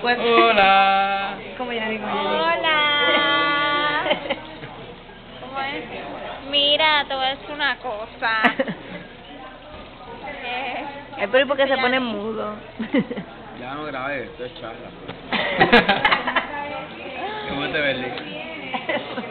Pues, Hola. ¿Cómo ya digo? Hola. ¿Cómo es? Mira, te voy a decir una cosa. Eh, Ay, pero ¿y por qué se pone mudo? Ya no grabé, esto es charla. ¿Cómo te ves, Lee?